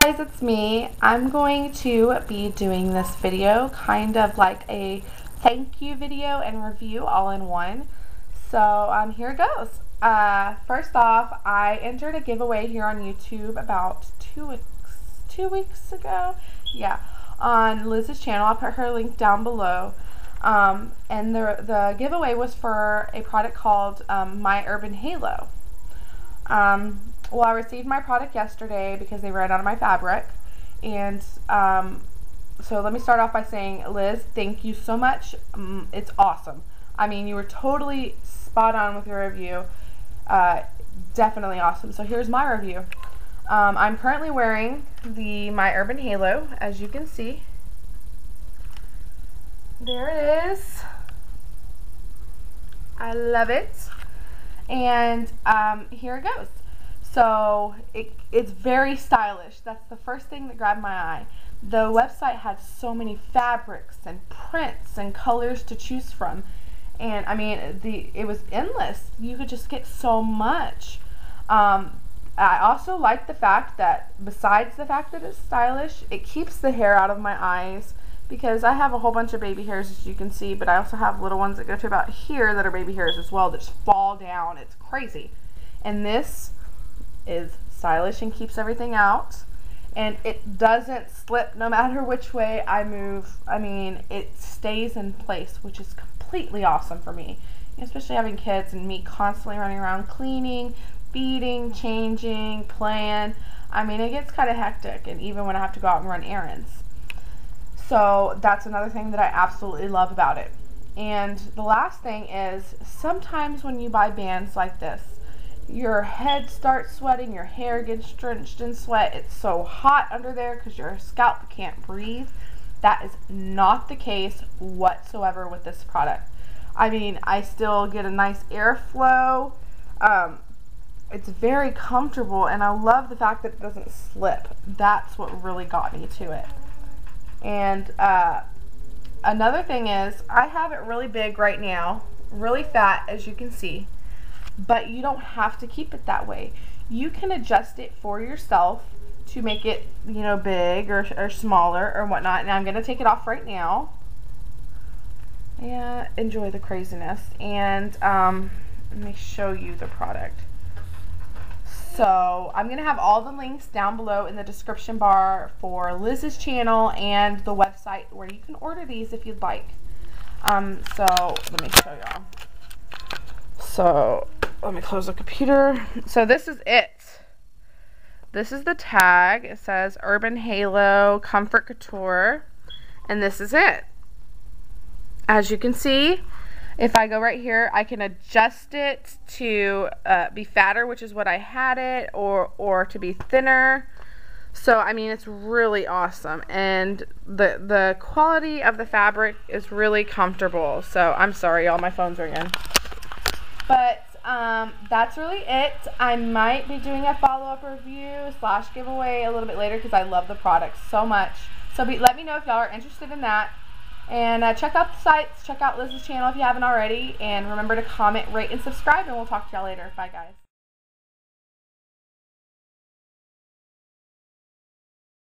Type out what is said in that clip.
guys, it's me. I'm going to be doing this video kind of like a thank you video and review all in one. So um, here it goes. Uh, first off, I entered a giveaway here on YouTube about two weeks, two weeks ago. Yeah, on Liz's channel. I'll put her link down below. Um, and the, the giveaway was for a product called um, My Urban Halo. Um, well, I received my product yesterday because they ran out of my fabric. And um, so let me start off by saying, Liz, thank you so much. Um, it's awesome. I mean, you were totally spot on with your review. Uh, definitely awesome. So here's my review. Um, I'm currently wearing the My Urban Halo, as you can see. There it is. I love it. And um, here it goes. So it, it's very stylish. That's the first thing that grabbed my eye. The website had so many fabrics and prints and colors to choose from. And I mean, the it was endless. You could just get so much. Um, I also like the fact that besides the fact that it's stylish, it keeps the hair out of my eyes because I have a whole bunch of baby hairs as you can see, but I also have little ones that go to about here that are baby hairs as well that just fall down. It's crazy. And this is stylish and keeps everything out. And it doesn't slip no matter which way I move. I mean, it stays in place, which is completely awesome for me. Especially having kids and me constantly running around cleaning, feeding, changing, playing. I mean, it gets kind of hectic, and even when I have to go out and run errands. So that's another thing that I absolutely love about it. And the last thing is sometimes when you buy bands like this, your head starts sweating, your hair gets drenched in sweat. It's so hot under there because your scalp can't breathe. That is not the case whatsoever with this product. I mean, I still get a nice airflow. Um, it's very comfortable, and I love the fact that it doesn't slip. That's what really got me to it. And uh, another thing is, I have it really big right now, really fat, as you can see but you don't have to keep it that way. You can adjust it for yourself to make it, you know, big or, or smaller or whatnot. And I'm going to take it off right now. Yeah, enjoy the craziness. And um, let me show you the product. So I'm going to have all the links down below in the description bar for Liz's channel and the website where you can order these if you'd like. Um, so let me show y'all. So let me close the computer. So this is it. This is the tag. It says Urban Halo Comfort Couture. And this is it. As you can see, if I go right here, I can adjust it to uh, be fatter, which is what I had it, or, or to be thinner. So, I mean, it's really awesome. And the, the quality of the fabric is really comfortable. So, I'm sorry, all my phone's ringing. But um, that's really it. I might be doing a follow-up review slash giveaway a little bit later because I love the product so much. So be, let me know if y'all are interested in that. And uh, check out the sites, check out Liz's channel if you haven't already. And remember to comment, rate, and subscribe, and we'll talk to y'all later. Bye, guys.